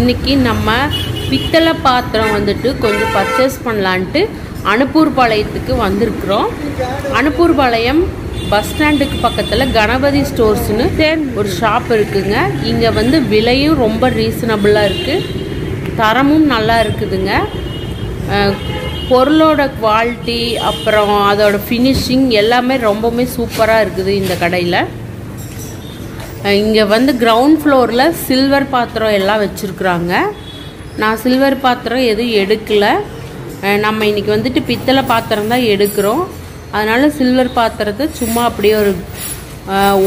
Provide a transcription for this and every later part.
இன்னைக்கு நம்ம பித்தளை பாத்திரம் வந்துட்டு கொஞ்சம் பர்ச்சேஸ் பண்ணலான்ட்டு அனுப்பூர் பாளையத்துக்கு வந்திருக்கிறோம். அனுப்பூர் பாளையம் பஸ் ஸ்டாண்டுக்கு பக்கத்தில் கணபதி ஸ்டோர்ஸ்னு ஒரு ஷாப் இருக்குங்க. இங்கே வந்து விலையும் ரொம்ப ரீசனபிளாக இருக்குது தரமும் நல்லா இருக்குதுங்க. பொருளோட குவாலிட்டி அப்புறம் அதோட ஃபினிஷிங் எல்லாமே ரொம்பவுமே சூப்பராக இருக்குது இந்த கடையில். இங்கே வந்து கிரவுண்ட் ஃப்ளோரில் சில்வர் பாத்திரம் எல்லாம் வச்சுருக்குறாங்க. நான் சில்வர் பாத்திரம் எதுவும் எடுக்கலை. நம்ம இன்றைக்கி வந்துட்டு பித்தளை பாத்திரம் தான் எடுக்கிறோம். அதனால் சில்வர் பாத்திரத்தை சும்மா அப்படியே ஒரு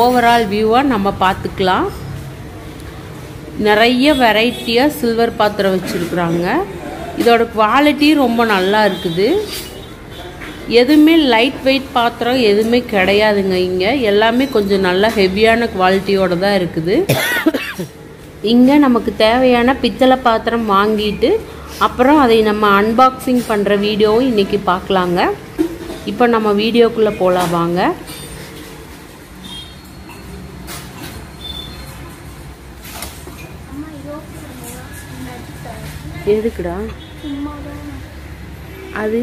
ஓவரால் வியூவாக நம்ம பார்த்துக்கலாம். நிறைய வெரைட்டியாக சில்வர் பாத்திரம் வச்சுருக்குறாங்க. இதோட குவாலிட்டி ரொம்ப நல்லா இருக்குது. எதுவுமே லைட் வெயிட் பாத்திரம் எதுவுமே கிடையாதுங்க இங்கே. எல்லாமே கொஞ்சம் நல்லா ஹெவியான குவாலிட்டியோட தான் இருக்குது. இங்கே நமக்கு தேவையான பித்தளை பாத்திரம் வாங்கிட்டு அப்புறம் அதை நம்ம அன்பாக்சிங் பண்ணுற வீடியோவும் இன்றைக்கி பார்க்கலாங்க. இப்போ நம்ம வீடியோக்குள்ளே போகலாம் வாங்க. எதுக்குடா? அது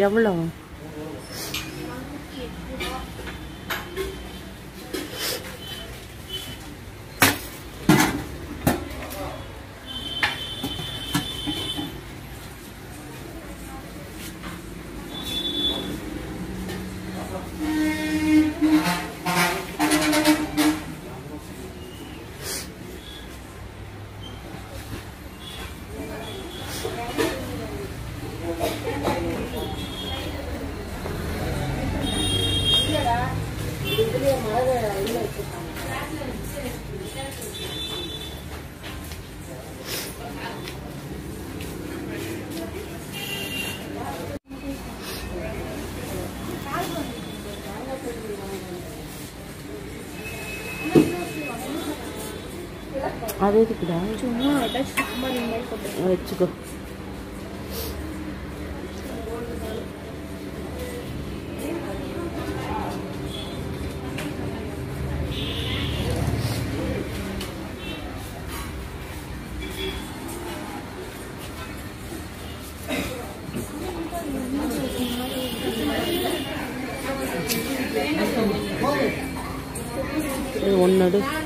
எவ்வளோ அது எதுக்குடா சும்மா ஏதாச்சும் சும்மா இந்த மாதிரி போட்டு வச்சுக்கோ ஒன்னோடு இது ஒண்ணு.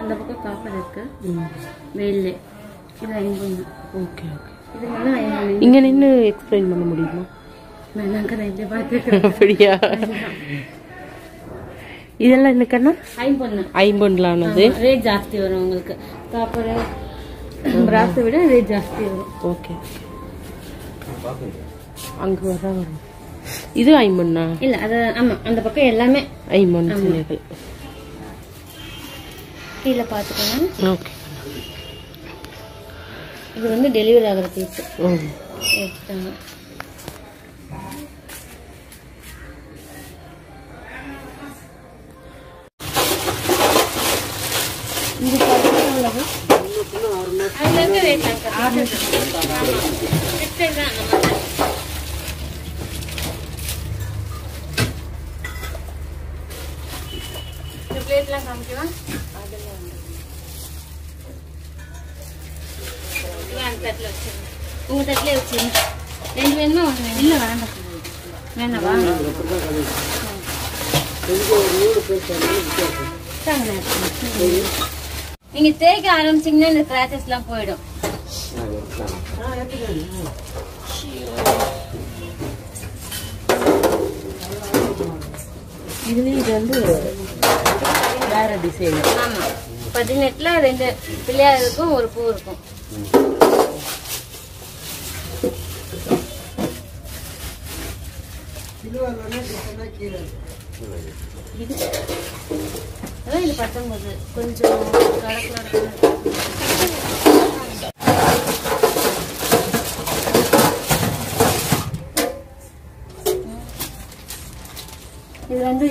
அந்த பக்கம் காப்பர் இருக்கு. வெள்ளை இது ஐம்பது ஓகே ஓகே. இது வந்து ஐம்பது இங்கே நின்று எக்ஸ்பிளைன் பண்ண முடியுமா? அங்கே ரெண்டு பார்த்துருக்கேன் அப்படியா? இதெல்லாம் என்னக்கண்ணா ஐம்பொண்ணு ஐம்பொன்லானது. ரேட் ஜாஸ்தி வரும் உங்களுக்கு. காப்பர் பிராஸை விட ரேட் ஜாஸ்தி வரும். ஓகே அங்கே வர வரும். இது ஐம்பொன்னா இல்ல அது ஆமா அந்த பக்கம் எல்லாமே ஐம்பொன் சிலைகள். கீழே பார்த்துக்கோங்க ஓகே இது வந்து டெலிவரி ஆகிற பீஸ் எடுத்துட்டாங்க இது பார்த்தீங்கன்னா எவ்வளவு? அதுல இருந்து rate அங்க ஆமா. Fixed தான் அந்த மாதிரி. இந்த பிளேட்லாம் காமிக்கவா அதெல்லாம் வந்து. இதெல்லாம் அந்த தட்டுல வச்சிருங்க. உங்க தட்டுல வச்சிருங்க ரெண்டு வேணுமா ஒண்ணு வேணும் இல்ல வேண்டாம் வேணாவா தாங்க, தேய்க்க ஆரம்பிச்சீங்கன்னா இந்த கிராச்சஸ் போயிடும் இதுலேயும் இது வந்து வேற டிசைன் ஆமாம் பதினெட்டில் ரெண்டு பிள்ளையார் இருக்கும் ஒரு பூ இருக்கும் அதான் இது பத்தொன்பது. கொஞ்சம் கலக்கலா இது வந்து அதுதான் அது ஏதாவது சாமி வைக்கிறதுக்கு மாதிரி அதுதானே வந்து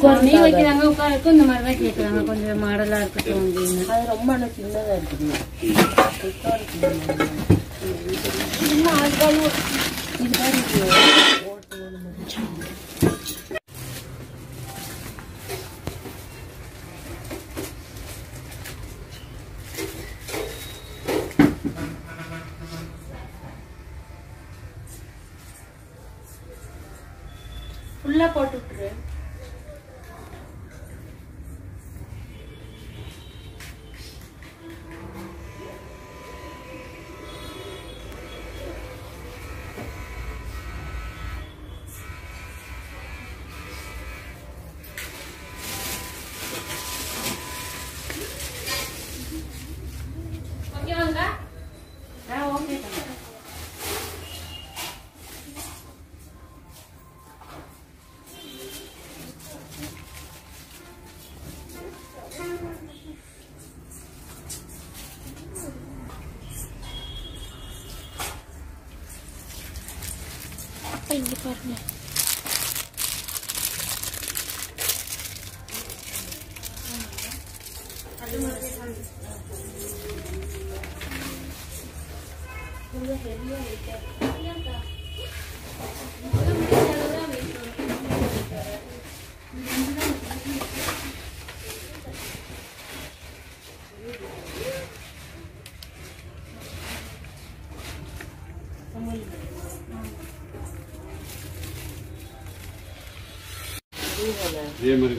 குழந்தைய வைக்கிறாங்க உட்காருக்கு இந்த மாதிரி தான் கேட்குறாங்க கொஞ்சம் மாடலா இருக்கட்டும் அப்படின்னு. அது ரொம்ப ஆனால் சின்னதாக இருக்குது. Ciao. அப்பா இங்க பாருங்க இதுதானே? இதே மாதிரி.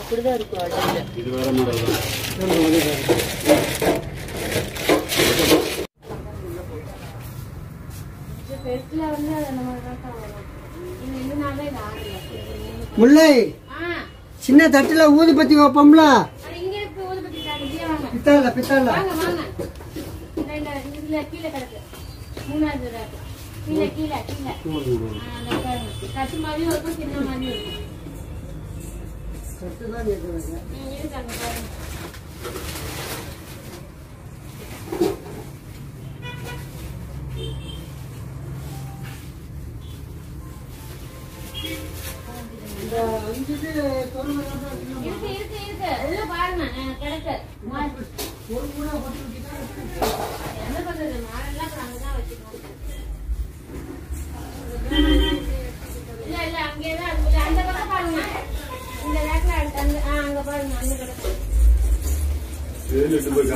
அப்படிதான் இருக்கும் இது வேற மாடல் முல்லை ஆ சின்ன தட்டுல ஊதுபத்தி வைப்போம்ல பித்தால பித்தால வாங்க வாங்க. இந்த இந்த இதுல கீழே கிடக்கு. மூணாவது ராக்கு. கீழே கீழே கீழே. 같이 많이 넣고 김나 많이 넣어. 저 뜨거운 얘기 하자. 응, 이거 잘 먹어. 那个绝对是会这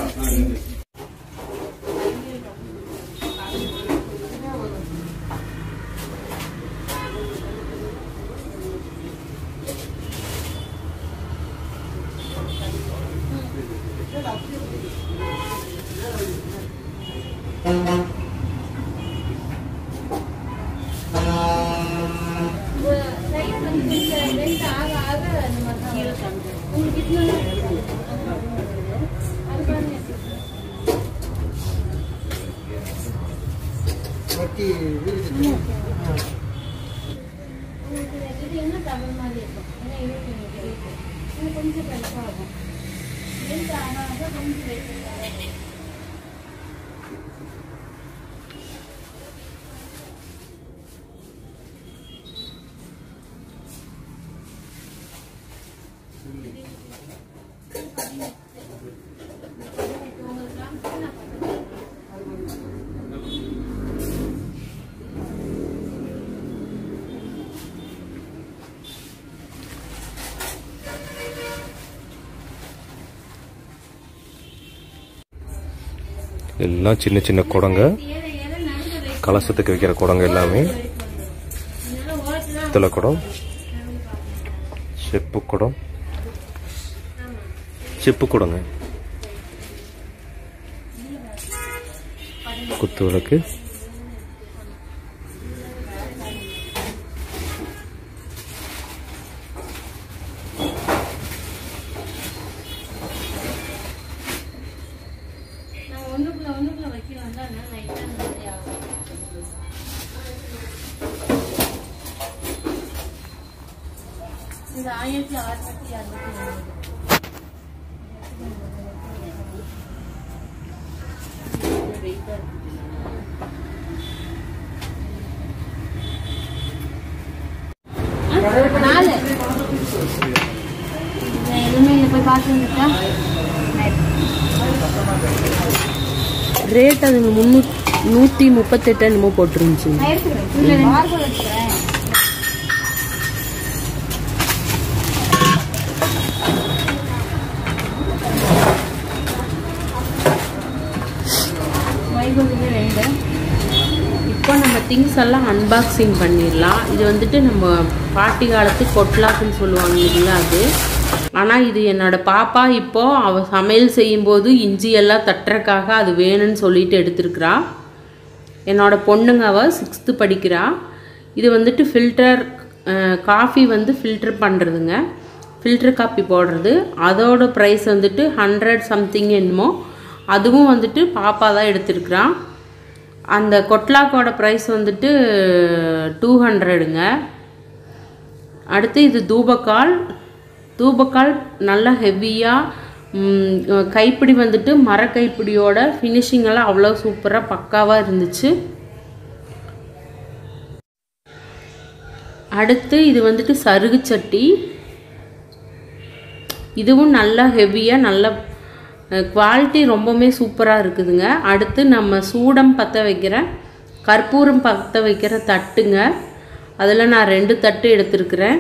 எல்லாம் சின்ன சின்ன குடங்க. கலசத்துக்கு வைக்கிற குடங்க எல்லாமே. பித்தளை குடம் செப்பு குடம். செப்பு குடங்க. குத்து விளக்கு நான் ஒண்ணுக்குள்ள ஒண்ணுக்குள்ள வைக்கிறோம் தான் லைட்டா அந்த மாதிரி ஆகும் இந்த ஆயிரத்தி அறுநூத்தி அறுபத்தி ஒன்பது நாலு எதுவுமே இல்லை போய் பார்த்து வந்துட்டா ரேட் அது முந்நூ நூற்றி முப்பத்தெட்டு என்னமோ போட்டுருந்துச்சு நான் எடுத்துக்கிறேன் இல்லை மார்பல் எடுத்துக்கிறேன் வைகுந்தது ரெண்டு இப்போ நம்ம திங்ஸ் எல்லாம் அன்பாக்சிங் பண்ணிடலாம். இது வந்துட்டு நம்ம பாட்டி காலத்து கொட்லாக்குன்னு சொல்லுவாங்க இல்லைங்களா அது? ஆனால் இது என்னோடய பாப்பா இப்போ அவ சமையல் செய்யும்போது இஞ்சி எல்லாம் தட்டுறக்காக அது வேணும்னு சொல்லிட்டு எடுத்துருக்குறா. என்னோடய பொண்ணுங்க அவ சிக்ஸ்த்து படிக்கிறா. இது வந்துட்டு ஃபில்டர் காஃபி வந்து ஃபில்டர் பண்ணுறதுங்க ஃபில்டர் காப்பி போடுறது. அதோட ப்ரைஸ் வந்துட்டு ஹண்ட்ரட் சம்திங் என்னமோ. அதுவும் வந்துட்டு பாப்பா தான் எடுத்துருக்குறான் அந்த கொட்லாக்கோட ப்ரைஸ் வந்துட்டு டூ ஹண்ட்ரடுங்க அடுத்து இது தூபக்கால். தூபக்கால் நல்லா ஹெவியாக கைப்பிடி வந்துட்டு மர கைப்பிடியோட ஃபினிஷிங் எல்லாம் அவ்வளோ சூப்பராக பக்காவாக இருந்துச்சு. அடுத்து இது வந்துட்டு சருகு சட்டி. இதுவும் நல்லா ஹெவியாக நல்லா குவாலிட்டி ரொம்பவுமே சூப்பராக இருக்குதுங்க. அடுத்து நம்ம சூடம் பற்ற வைக்கிற கற்பூரம் பற்ற வைக்கிற தட்டுங்க. அதில் நான் ரெண்டு தட்டு எடுத்திருக்கிறேன்.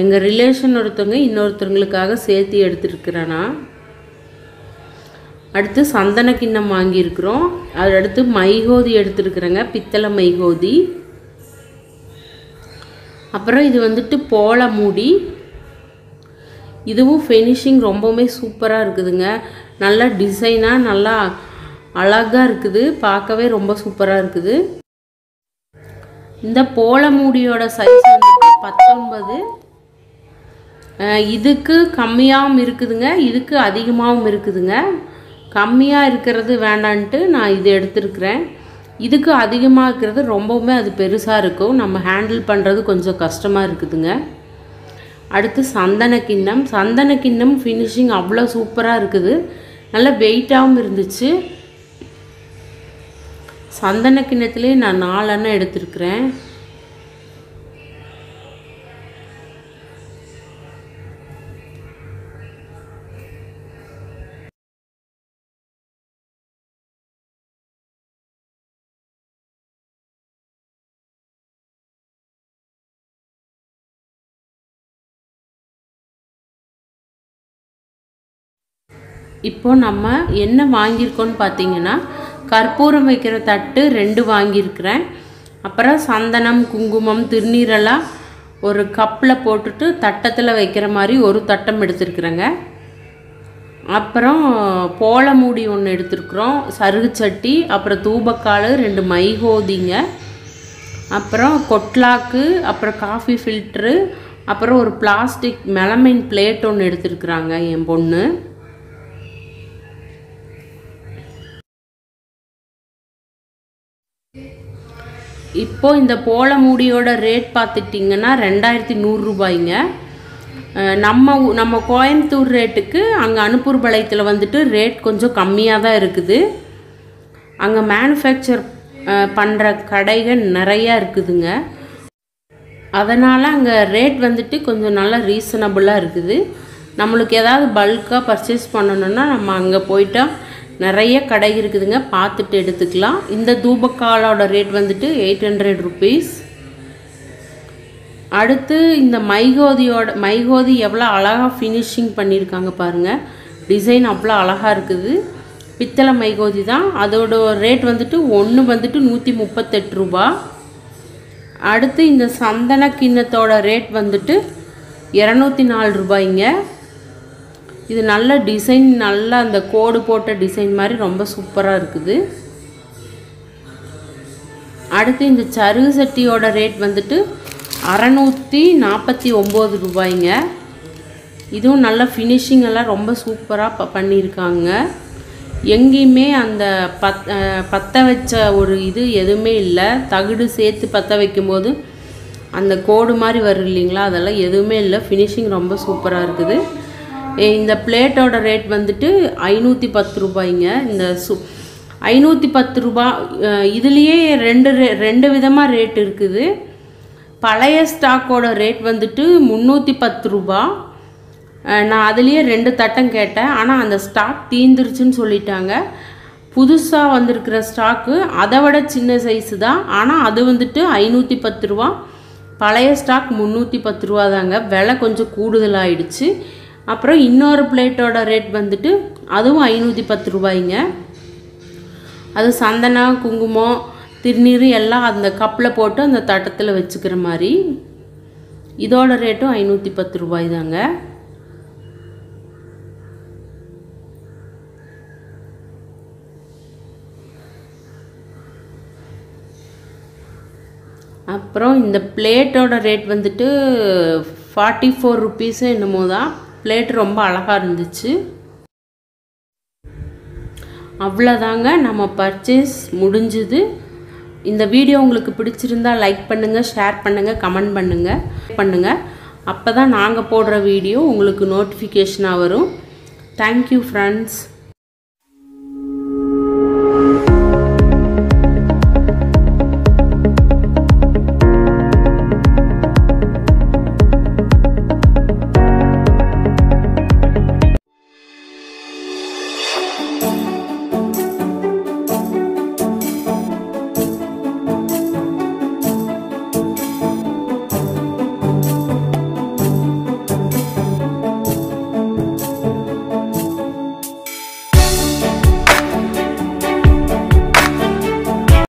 எங்கள் ரிலேஷன் ஒருத்தவங்க இன்னொருத்தவங்களுக்காக சேர்த்து எடுத்துருக்கிறேன். நான் அடுத்து சந்தன கிண்ணம் வாங்கியிருக்கிறோம். அது அடுத்து மைகோதி எடுத்துருக்குறேங்க பித்தளை மைகோதி. அப்புறம் இது வந்துட்டு போல மூடி இதுவும் ஃபினிஷிங் ரொம்பவுமே சூப்பராக இருக்குதுங்க. நல்லா டிசைனாக நல்லா அழகாக இருக்குது. பார்க்கவே ரொம்ப சூப்பராக இருக்குது. இந்த போலமூடியோட சைஸ் வந்துட்டு பத்தொன்பது. இதுக்கு கம்மியாகவும் இருக்குதுங்க. இதுக்கு அதிகமாகவும் இருக்குதுங்க. கம்மியாக இருக்கிறது வேண்டான்ட்டு நான் இது எடுத்துருக்கிறேன். இதுக்கு அதிகமாக இருக்கிறது ரொம்பவுமே அது பெருசாக இருக்கும். நம்ம ஹேண்டில் பண்ணுறது கொஞ்சம் கஷ்டமாக இருக்குதுங்க. அடுத்து சந்தன கிண்ணம். சந்தன கிண்ணம் ஃபினிஷிங் அவ்வளோ சூப்பராக இருக்குது. நல்ல வெயிட்டாகவும் இருந்துச்சு. சந்தன கிண்ணத்துலேயே நான் நாலெண்ணம் எடுத்திருக்கிறேன். இப்போ நம்ம என்ன வாங்கியிருக்கோன்னு பார்த்தீங்கன்னா கற்பூரம் வைக்கிற தட்டு ரெண்டு வாங்கியிருக்கிறேன். அப்புறம் சந்தனம் குங்குமம் திருநீரெல்லாம் ஒரு கப்பில் போட்டுட்டு தட்டத்தில் வைக்கிற மாதிரி ஒரு தட்டம் எடுத்துருக்குறேங்க. அப்புறம் போல மூடி ஒன்று எடுத்துருக்குறோம் சருகு சட்டி அப்புறம் தூபக்கால் ரெண்டு மைகோதிங்க அப்புறம் கொட்லாக்கு அப்புறம் காஃபி ஃபில்ட்ரு அப்புறம் ஒரு பிளாஸ்டிக் மெலமைன் பிளேட் ஒன்று எடுத்துருக்குறாங்க என் பொண்ணு. இப்போ இந்த போல மூடியோட ரேட் பார்த்துட்டிங்கன்னா ரெண்டாயிரத்தி நூறுரூபாய்ங்க நம்ம நம்ம கோயம்புத்தூர் ரேட்டுக்கு அங்கே அனுப்பூர் பாளையத்தில் வந்துட்டு ரேட் கொஞ்சம் கம்மியாக தான் இருக்குது. அங்கே மேனுஃபேக்சர் பண்ணுற கடைகள் நிறையா இருக்குதுங்க. அதனால் அங்கே ரேட் வந்துட்டு கொஞ்சம் நல்லா ரீசனபுளாக இருக்குது. நம்மளுக்கு ஏதாவது பல்காக பர்ச்சேஸ் பண்ணணுன்னா நம்ம அங்கே போயிட்டால் நிறைய கடை இருக்குதுங்க. பார்த்துட்டு எடுத்துக்கலாம். இந்த தூபக்காலோட ரேட் வந்துட்டு எயிட் ஹண்ட்ரட் ருபீஸ் அடுத்து இந்த மைகோதியோட மைகோதி எவ்வளோ அழகாக ஃபினிஷிங் பண்ணியிருக்காங்க பாருங்கள் டிசைன் அவ்வளோ அழகாக இருக்குது. பித்தளை மைகோதி தான். அதோட ரேட் வந்துட்டு ஒன்று வந்துட்டு நூற்றி முப்பத்தெட்டு ரூபா. அடுத்து இந்த சந்தன கிண்ணத்தோட ரேட் வந்துட்டு இரநூத்தி நாலு ரூபாய்ங்க. இது நல்ல டிசைன் நல்ல அந்த கோடு போட்ட டிசைன் மாதிரி ரொம்ப சூப்பராக இருக்குது. அடுத்து இந்த சருகு சட்டியோட ரேட் வந்துட்டு அறநூற்றி நாற்பத்தி ஒம்பது ரூபாய்ங்க. இதுவும் நல்ல ஃபினிஷிங் எல்லாம் ரொம்ப சூப்பராக ப பண்ணியிருக்காங்க. எங்கேயுமே அந்த பத் பற்ற வச்ச ஒரு இது எதுவுமே இல்லை. தகுடு சேர்த்து பற்ற வைக்கும்போது அந்த கோடு மாதிரி வரும் இல்லைங்களா? அதெல்லாம் எதுவுமே இல்லை. ஃபினிஷிங் ரொம்ப சூப்பராக இருக்குது. இந்த பிளேட்டோட ரேட் வந்துட்டு ஐநூற்றி பத்து ரூபாய்ங்க. இந்த சு ஐநூற்றி பத்து ரூபா இதுலேயே ரெண்டு ரே ரெண்டு விதமாக ரேட் இருக்குது. பழைய ஸ்டாக்கோட ரேட் வந்துட்டு முந்நூற்றி பத்து ரூபா. நான் அதுலேயே ரெண்டு தட்டம் கேட்டேன். ஆனால் அந்த ஸ்டாக் தீந்துருச்சுன்னு சொல்லிட்டாங்க. புதுசாக வந்திருக்கிற ஸ்டாக்கு அதை விட சின்ன சைஸு தான். ஆனால் அது வந்துட்டு ஐநூற்றி பத்து ரூபா. பழைய ஸ்டாக் முந்நூற்றி பத்து ரூபா தாங்க. விலை கொஞ்சம் கூடுதலாகிடுச்சு அப்புறம் இன்னொரு பிளேட்டோட ரேட் வந்துட்டு அதுவும் ஐநூற்றி பத்து ரூபாய்ங்க. அது சந்தனம் குங்குமம் திருநீர் எல்லாம் அந்த கப்பில் போட்டு அந்த தட்டத்தில் வச்சுக்கிற மாதிரி. இதோட ரேட்டும் ஐநூற்றி பத்து ரூபாய் தாங்க. அப்புறம் இந்த பிளேட்டோட ரேட் வந்துட்டு ஃபார்ட்டி ஃபோர் ருபீஸு என்னமோ தான். பிளேட் ரொம்ப அழகாக இருந்துச்சு. அவ்வளோதாங்க நம்ம பர்ச்சேஸ் முடிஞ்சுது. இந்த வீடியோ உங்களுக்கு பிடிச்சிருந்தா லைக் பண்ணுங்கள் ஷேர் பண்ணுங்கள் கமெண்ட் பண்ணுங்கள் பண்ணுங்கள் அப்போ தான் நாங்கள் போடுற வீடியோ உங்களுக்கு நோட்டிஃபிகேஷனாக வரும். Thank you friends